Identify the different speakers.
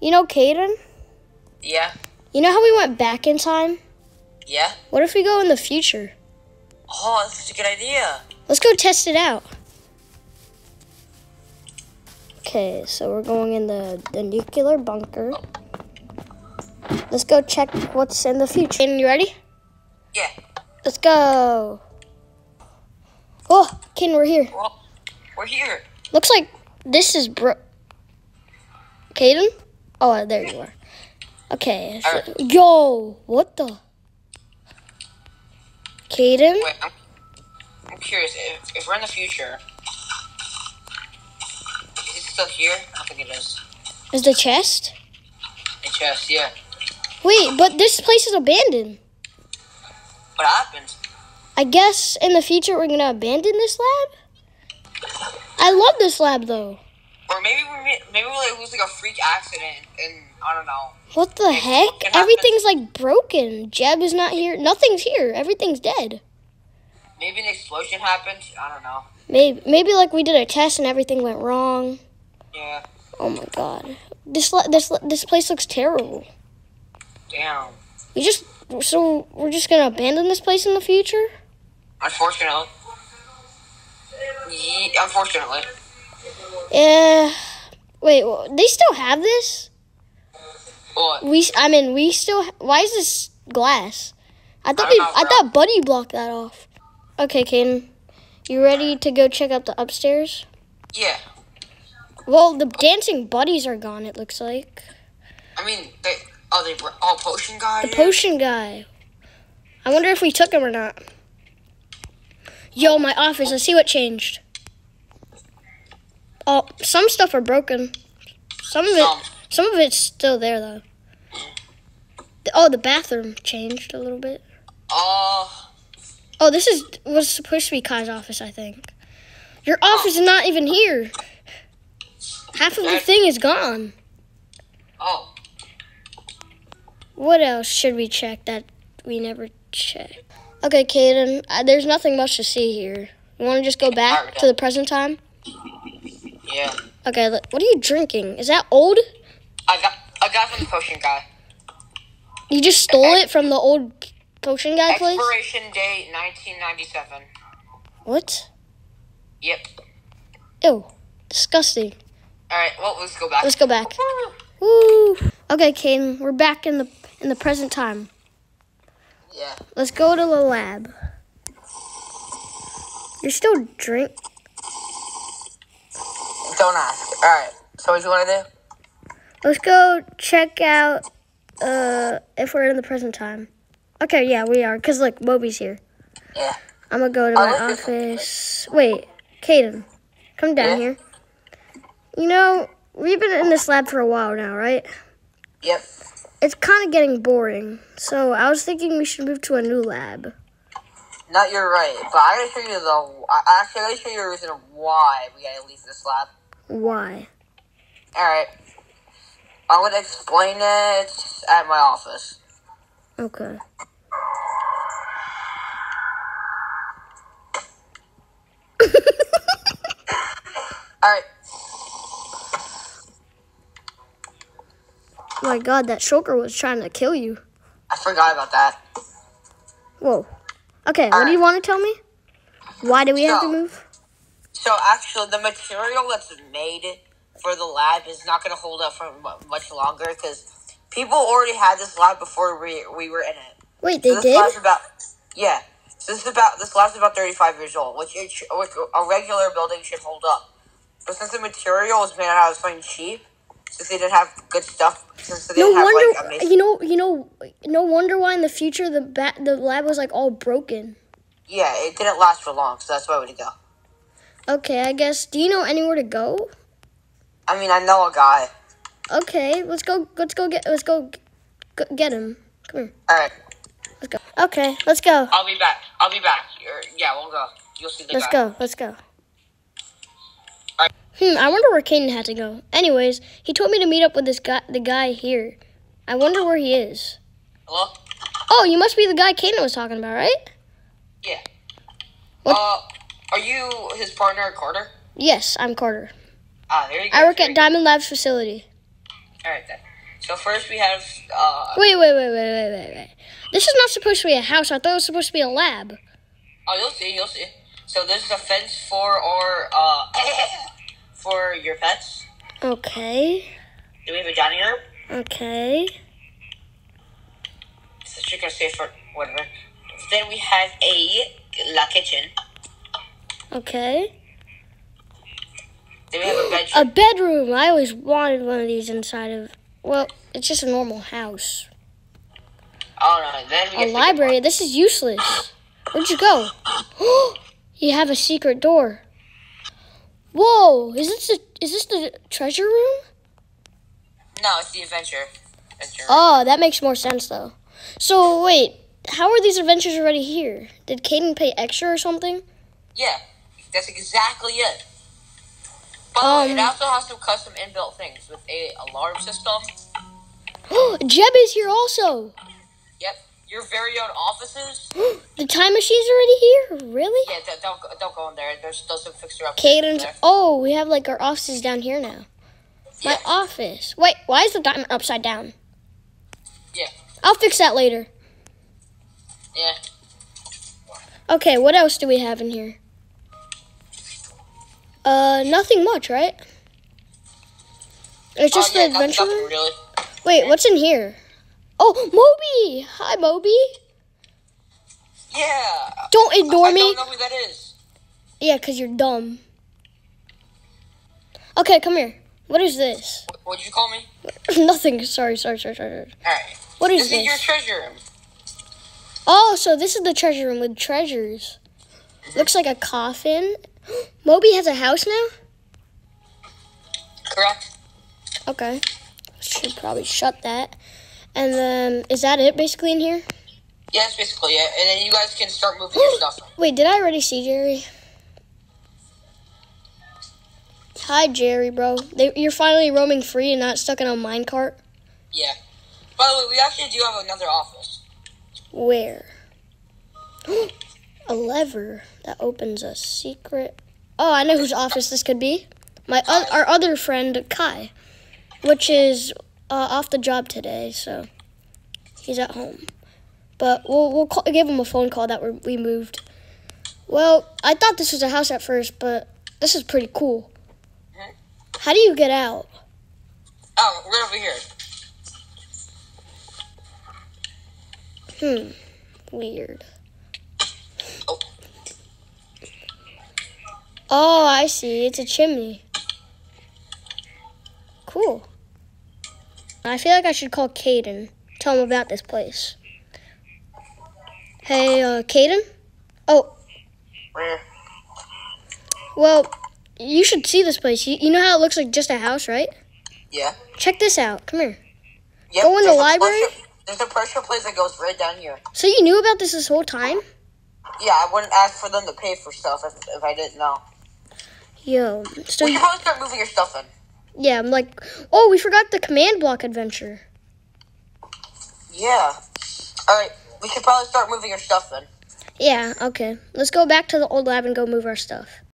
Speaker 1: You know, Kaiden.
Speaker 2: Yeah.
Speaker 1: You know how we went back in time?
Speaker 2: Yeah.
Speaker 1: What if we go in the future?
Speaker 2: Oh, that's such a good idea.
Speaker 1: Let's go test it out. Okay, so we're going in the, the nuclear bunker. Let's go check what's in the future. Kaiden, you ready?
Speaker 2: Yeah.
Speaker 1: Let's go. Oh, Kaiden, we're here.
Speaker 2: Well, we're here.
Speaker 1: Looks like this is bro. Kaiden? Oh, there you are. Okay. so-. Yo, what the? Kaiden?
Speaker 2: Wait, I'm, I'm curious. If, if we're in the future, is it still here? I don't think it is.
Speaker 1: Is the chest?
Speaker 2: The chest, yeah.
Speaker 1: Wait, but this place is abandoned.
Speaker 2: What happened?
Speaker 1: I guess in the future we're gonna abandon this lab. I love this lab though.
Speaker 2: Or maybe we maybe like lose like a freak accident, and I don't know.
Speaker 1: What the heck?
Speaker 2: It.
Speaker 1: Everything's like broken. Jeb is not here. Nothing's here. Everything's dead.
Speaker 2: Maybe an explosion happened. I don't know.
Speaker 1: Maybe maybe like we did a test and everything went wrong.
Speaker 2: Yeah.
Speaker 1: Oh my god. This this this place looks terrible.
Speaker 2: Damn.
Speaker 1: We just so we're just gonna abandon this place in the future?
Speaker 2: Unfortunately. Unfortunately.
Speaker 1: Yeah. Wait, they still have this?
Speaker 2: What?
Speaker 1: We I mean we still ha- why is this glass? I thought
Speaker 2: I know,
Speaker 1: I thought Buddy blocked that off. Okay, Kaiden. You ready to go check out the upstairs?
Speaker 2: Yeah.
Speaker 1: Well, the dancing buddies are gone. It looks like
Speaker 2: I mean, they. Oh, they. br- Oh, potion guy.
Speaker 1: the potion guy. I wonder if we took him or not. Yo, my office. Let's see what changed. Oh, some stuff are broken. Some of it,
Speaker 2: Some.
Speaker 1: of it's still there though. Oh, the bathroom changed a little bit.
Speaker 2: Oh.
Speaker 1: Oh, this is was supposed to be Kai's office, I think. Your office is not even here. Half of the thing is gone.
Speaker 2: Oh.
Speaker 1: What else should we check that we never checked? Okay, Kaiden, uh, there's nothing much to see here. You want to just go back to the present time?
Speaker 2: Yeah.
Speaker 1: Okay, what are you drinking? Is that old?
Speaker 2: I got. I got from the potion guy.
Speaker 1: You just stole it from the old potion guy place?
Speaker 2: Expiration date 1997.
Speaker 1: What?
Speaker 2: Yep.
Speaker 1: Ew, disgusting.
Speaker 2: All right. Well, let's go back.
Speaker 1: Let's go back. Woo! Okay, Kaiden, we're back in the in the present time.
Speaker 2: Yeah.
Speaker 1: Let's go to the lab. You're still drink.
Speaker 2: Don't ask. All right. So what do you want to do?
Speaker 1: Let's go check out uh if we're in the present time. Okay, yeah, we are. Cause look, Moby's here.
Speaker 2: Yeah.
Speaker 1: I'm gonna go to
Speaker 2: Oh,
Speaker 1: my
Speaker 2: let's
Speaker 1: office. Wait, Kaiden, come down
Speaker 2: Yeah?
Speaker 1: here. You know, we've been in this lab for a while now, right?
Speaker 2: Yep.
Speaker 1: It's kind of getting boring. So I was thinking we should move to a new lab.
Speaker 2: No, you're right. But I gotta show you the. I- Actually, gotta show you the reason why we gotta leave this lab.
Speaker 1: Why?
Speaker 2: All right. I'm gonna explain it at my office.
Speaker 1: Okay.
Speaker 2: All right.
Speaker 1: my God, that shulker was trying to kill you.
Speaker 2: I forgot about that.
Speaker 1: Whoa. Okay, what do you want to tell me? Why do we have to move?
Speaker 2: So actually, the material that's made for the lab is not gonna hold up for much longer because people already had this lab before we we were in it.
Speaker 1: Wait,
Speaker 2: So
Speaker 1: they
Speaker 2: this
Speaker 1: did?
Speaker 2: lab's about yeah. So this is about this lab's about thirty five years old, which, it, which a regular building should hold up. But since the material was made out of something cheap, since they didn't have good stuff, since they
Speaker 1: No
Speaker 2: didn't have
Speaker 1: wonder.
Speaker 2: like amazing,
Speaker 1: you know. You know. No wonder why in the future the bat the lab was like all broken.
Speaker 2: yeah, it didn't last for long. So that's why we to go.
Speaker 1: Okay, I guess. Do you know anywhere to go?
Speaker 2: I mean, I know a guy.
Speaker 1: Okay, let's go. Let's go get. Let's go g- get him. Come here.
Speaker 2: All right,
Speaker 1: Let's go. Okay, let's go.
Speaker 2: I'll be back. I'll be back. Yeah, we'll go. You'll see the
Speaker 1: Let's
Speaker 2: guy.
Speaker 1: go. Let's go. Hmm. I wonder where Kaiden had to go. Anyways, he told me to meet up with this guy. The guy here. I wonder where he is.
Speaker 2: Hello.
Speaker 1: Oh, you must be the guy Kaiden was talking about, right?
Speaker 2: Yeah.
Speaker 1: What-
Speaker 2: Uh, you his partner, Karter?
Speaker 1: Yes, I'm Karter.
Speaker 2: Ah, there you go.
Speaker 1: I work
Speaker 2: Very
Speaker 1: at Diamond Labs facility.
Speaker 2: All right then. So first we have. Uh,
Speaker 1: Wait, wait, wait, wait, wait, wait, wait. This is not supposed to be a house. I thought it was supposed to be a lab.
Speaker 2: oh, you'll see. You'll see. So this is a fence for or uh for your pets.
Speaker 1: Okay.
Speaker 2: Do we have a dining room?
Speaker 1: Okay.
Speaker 2: So you're gonna say for whatever. Then we have a la kitchen.
Speaker 1: Okay.
Speaker 2: Have a bedroom.
Speaker 1: A bedroom. I always wanted one of these inside of. Well, it's just a normal house.
Speaker 2: oh no. Then
Speaker 1: A library. This is useless. Where'd you go? you have a secret door. Whoa! Is this the is this the treasure room?
Speaker 2: No, it's the adventure. Adventure.
Speaker 1: Oh, that makes more sense though. So wait, how are these adventures already here? Did Kaiden pay extra or something?
Speaker 2: Yeah, that's exactly it. By the way, it
Speaker 1: Um,
Speaker 2: also has some custom inbuilt things with a alarm system.
Speaker 1: Jeb is here also.
Speaker 2: Yep, your very own offices.
Speaker 1: the time machine's already here. Really?
Speaker 2: Yeah, don't don't go, don't go in there. There's still some fixer up.
Speaker 1: Kaiden's. Oh, we have like our offices down here now. My
Speaker 2: Yeah.
Speaker 1: office. Wait, why is the diamond upside down?
Speaker 2: Yeah.
Speaker 1: I'll fix that later.
Speaker 2: Yeah.
Speaker 1: Okay, what else do we have in here? Uh, nothing much, right? It's just
Speaker 2: oh, yeah,
Speaker 1: the adventure
Speaker 2: nothing
Speaker 1: room.
Speaker 2: really.
Speaker 1: Wait, what's in here? Oh, Moby! Hi, Moby.
Speaker 2: Yeah.
Speaker 1: Don't ignore
Speaker 2: I
Speaker 1: me.
Speaker 2: don't know who that is.
Speaker 1: Yeah, cause you're dumb. Okay, come here. What is this?
Speaker 2: What, what'd you call me?
Speaker 1: Nothing. Sorry, sorry, sorry, sorry. sorry.
Speaker 2: All right.
Speaker 1: What
Speaker 2: This
Speaker 1: is
Speaker 2: is your treasure room.
Speaker 1: Oh, so this is the treasure room with treasures. Looks like a coffin. Moby has a house now.
Speaker 2: Correct.
Speaker 1: Okay. Should probably shut that. And then, is that it basically in here?
Speaker 2: Yeah, that's basically it. And then you guys can start moving your stuff.
Speaker 1: Wait, did I already see Jerry? Hi, Jerry, bro. They, you're finally roaming free and not stuck in a minecart?
Speaker 2: Yeah. By the way, we actually do have another office.
Speaker 1: Where? a lever that opens a secret. Oh, I know whose office this could be. My our other friend Kai, which is uh, off the job today, so he's at home. But we'll we'll call, give him a phone call that we're, we moved. Well, I thought this was a house at first, but this is pretty cool. How do you get out?
Speaker 2: Oh, right over here.
Speaker 1: Hmm, weird.
Speaker 2: Oh,
Speaker 1: I see. It's a chimney. Cool. I feel like I should call Kaiden. Tell him about this place. Hey, uh, Kaiden? Oh,
Speaker 2: Where?
Speaker 1: well, you should see this place. You, you know how it looks like just a house, right?
Speaker 2: Yeah.
Speaker 1: Check this out. Come here.
Speaker 2: Yep,
Speaker 1: Go in the library?
Speaker 2: pressure- There's a pressure place that goes right down here.
Speaker 1: So you knew about this this whole time?
Speaker 2: Yeah, I wouldn't ask for them to pay for stuff if, if I didn't know.
Speaker 1: Yo, so
Speaker 2: We
Speaker 1: you,
Speaker 2: probably start moving your stuff in.
Speaker 1: yeah, I'm like, oh, we forgot the command block adventure.
Speaker 2: Yeah. Alright, we should probably start moving your stuff in.
Speaker 1: Yeah, okay. Let's go back to the old lab and go move our stuff.